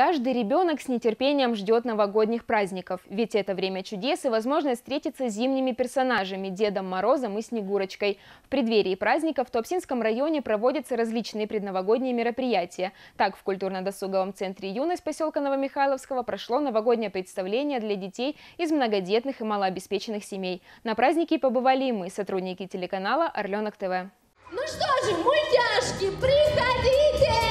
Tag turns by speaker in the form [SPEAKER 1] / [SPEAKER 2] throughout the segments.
[SPEAKER 1] Каждый ребенок с нетерпением ждет новогодних праздников, ведь это время чудес и возможность встретиться с зимними персонажами – Дедом Морозом и Снегурочкой. В преддверии праздников в Топсинском районе проводятся различные предновогодние мероприятия. Так, в культурно-досуговом центре «Юность» поселка Новомихайловского прошло новогоднее представление для детей из многодетных и малообеспеченных семей. На празднике побывали и мы, сотрудники телеканала «Орленок ТВ».
[SPEAKER 2] Ну что же, мультяшки, приходите!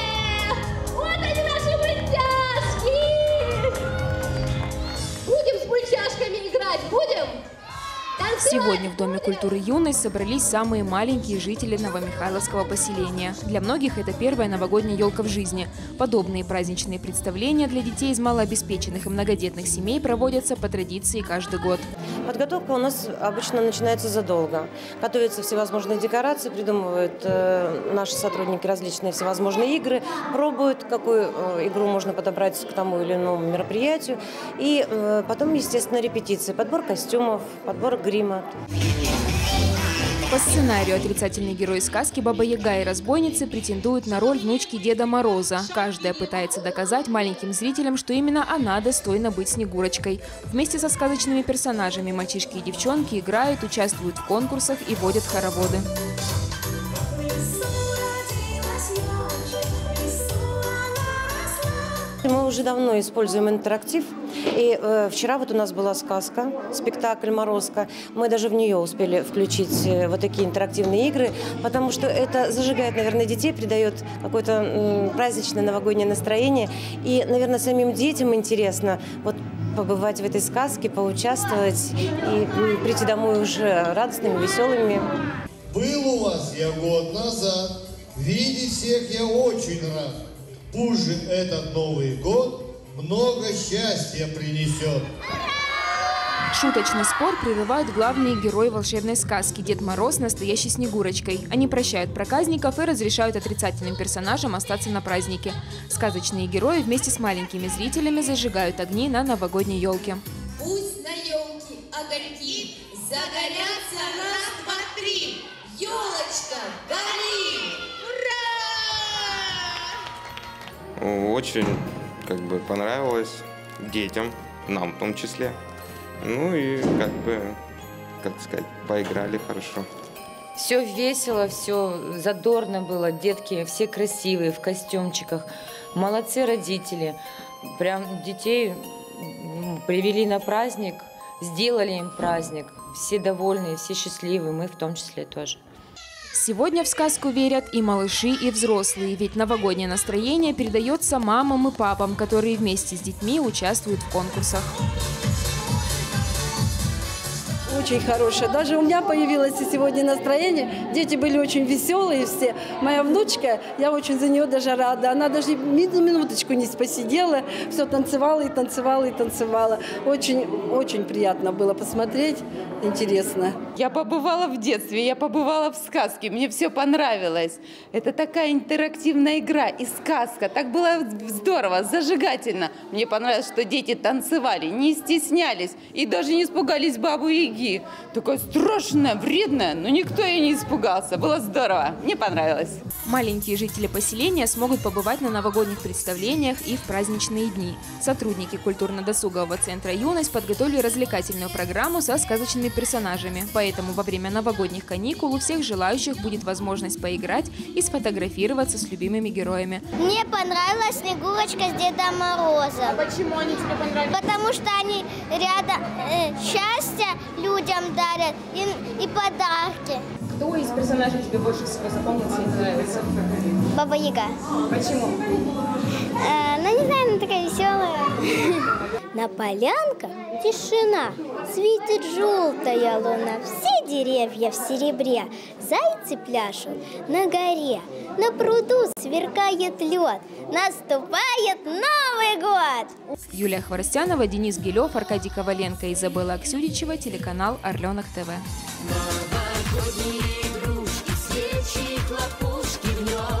[SPEAKER 1] Сегодня в Доме культуры «Юность» собрались самые маленькие жители Новомихайловского поселения. Для многих это первая новогодняя елка в жизни. Подобные праздничные представления для детей из малообеспеченных и многодетных семей проводятся по традиции каждый год.
[SPEAKER 3] Подготовка у нас обычно начинается задолго. Готовятся всевозможные декорации, придумывают э, наши сотрудники различные всевозможные игры, пробуют, какую э, игру можно подобрать к тому или иному мероприятию. И э, потом, естественно, репетиции, подбор костюмов, подбор грима.
[SPEAKER 1] По сценарию отрицательный герой сказки Баба Яга и разбойницы претендуют на роль внучки Деда Мороза. Каждая пытается доказать маленьким зрителям, что именно она достойна быть Снегурочкой. Вместе со сказочными персонажами мальчишки и девчонки играют, участвуют в конкурсах и водят хороводы.
[SPEAKER 3] Мы уже давно используем интерактив. И э, вчера вот у нас была сказка, спектакль «Морозко». Мы даже в нее успели включить э, вот такие интерактивные игры, потому что это зажигает, наверное, детей, придает какое-то м, праздничное новогоднее настроение. И, наверное, самим детям интересно вот побывать в этой сказке, поучаствовать и м, прийти домой уже радостными, веселыми.
[SPEAKER 4] Был у вас я год назад, видеть всех я очень рад. Пусть же этот Новый год много счастья принесет.
[SPEAKER 1] Шуточный спор прерывают главные герои волшебной сказки – Дед Мороз с настоящей Снегурочкой. Они прощают проказников и разрешают отрицательным персонажам остаться на празднике. Сказочные герои вместе с маленькими зрителями зажигают огни на новогодней елке.
[SPEAKER 2] Пусть на елке огоньки загорятся раз, два, три. Елочка, гори! Ура!
[SPEAKER 5] Очень как бы понравилось детям, нам в том числе. Ну и как бы, как сказать, поиграли хорошо.
[SPEAKER 6] Все весело, все задорно было. Детки все красивые, в костюмчиках. Молодцы родители. Прям детей привели на праздник, сделали им праздник. Все довольные, все счастливые, мы в том числе тоже.
[SPEAKER 1] Сегодня в сказку верят и малыши, и взрослые, ведь новогоднее настроение передается мамам и папам, которые вместе с детьми участвуют в конкурсах.
[SPEAKER 7] Очень хорошая. Даже у меня появилось сегодня настроение. Дети были очень веселые все. Моя внучка, я очень за нее даже рада. Она даже минуточку не посидела. Все танцевала и танцевала и танцевала. Очень, очень приятно было посмотреть. Интересно.
[SPEAKER 8] Я побывала в детстве, я побывала в сказке, мне все понравилось. Это такая интерактивная игра и сказка. Так было здорово, зажигательно. Мне понравилось, что дети танцевали, не стеснялись и даже не испугались бабу Яги. Такая страшная, вредная, но никто и не испугался. Было здорово, мне понравилось.
[SPEAKER 1] Маленькие жители поселения смогут побывать на новогодних представлениях и в праздничные дни. Сотрудники культурно-досугового центра «Юность» подготовили развлекательную программу со сказочными персонажами. Поэтому во время новогодних каникул у всех желающих будет возможность поиграть и сфотографироваться с любимыми героями.
[SPEAKER 9] Мне понравилась Снегурочка с Дедом Морозом.
[SPEAKER 2] Почему они тебе понравились?
[SPEAKER 9] Потому что они рядом э, счастье людям дарят и, и подарки.
[SPEAKER 1] Кто из персонажей тебе больше всего запомнился и нравится?
[SPEAKER 9] Баба Яга.
[SPEAKER 1] Почему?
[SPEAKER 9] Э, ну, не знаю, она такая веселая. На полянках тишина, светит желтая луна, все деревья в серебре, зайцы пляшут на горе, на пруду сверкает лед, наступает Новый год!
[SPEAKER 1] Юлия Хворостянова, Денис Гилев, Аркадий Коваленко, Изабелла Аксюдичева, телеканал «Орленок ТВ».
[SPEAKER 2] Новогодние игрушки, свечи, хлопушки в нем.